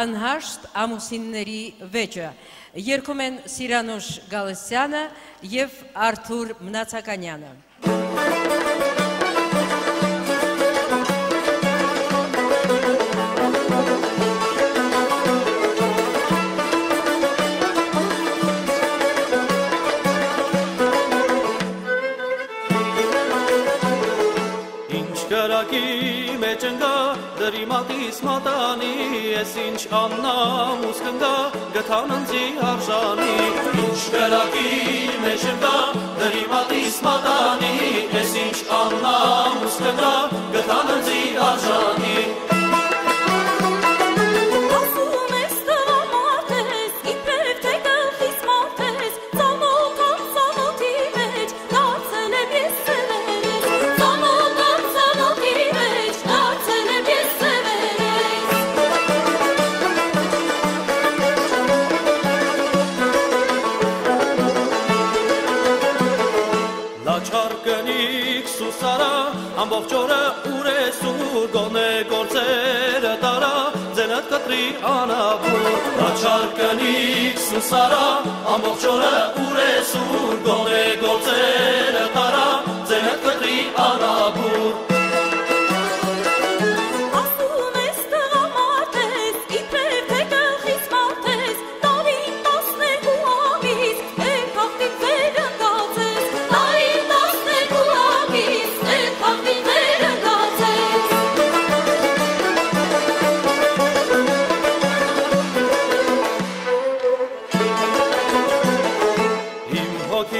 Անհաշտ ամուսինների վեճը։ Երկում են Սիրանուշ Գալստյանը եւ Արթուր Մնացականյանը։ կրակի մեջ ընկա դրի մատիս մատանի ես ինչ աննամուս կնկա գթան ընձի արժանի Ինչ կրակի մեջ ընկա դրի մատիս մատանի ես ինչ աննամուս կնկա գթան ընձի արժանի Կնիկ սուսարա ամբողջ օրը ուր է սուր գոնե գործերը տարա ձենդ կտրի անաբուր Լաչար կնիկ սուսարա ամբողջ օրը ուր է սուր գոնե գործերը տարա ձենդ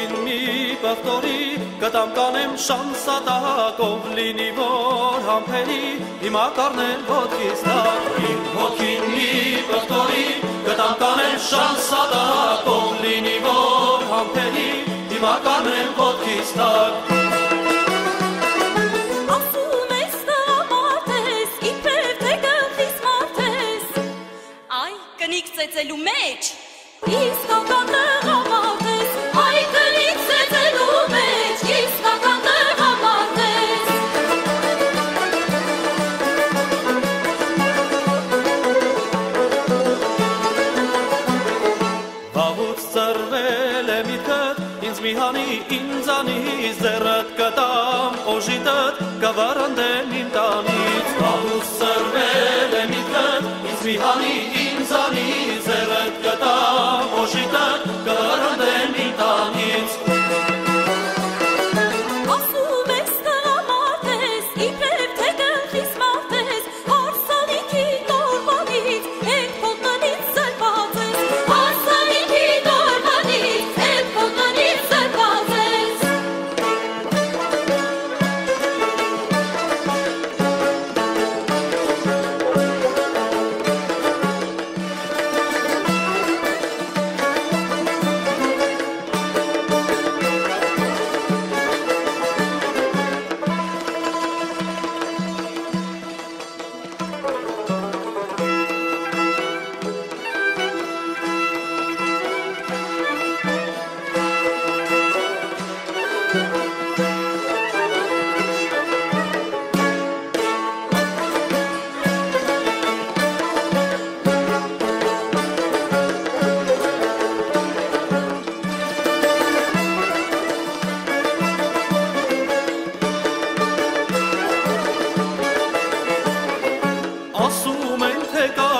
Հոգին մի պղտորի կտամ կանեմ շանսատակով լինի որ համբերի հիմա կառնել ոտքիս տակ Իմ հոգին մի պղտորի կտամ կանեմ շանսատակով լինի որ համբերի հիմա կառնել ոտքիս տակ Ասում ես տղամարդ ես, Վաղուց ծրվել է միտքդ, ինձ մի հանի ինձանից ձեռդ կտամ օժիտդ կվարանդեմ իմ տանից Վաղուց ծրվել է միտքդ, ինձ մի հանի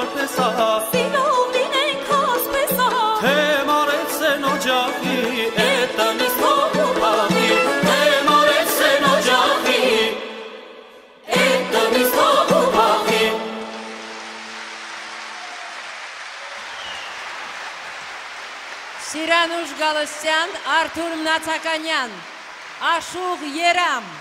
կարպես ահա Սիրով լինենք ասպես ահա, Թե մարեց են օջախի Էտ տնից հողու բաղի Թե մարեց են օջախի Էտ տնից հողու բաղի Սիրանուշ Գալստյան, Արթուր Մնացականյան, Աշուղ Երամ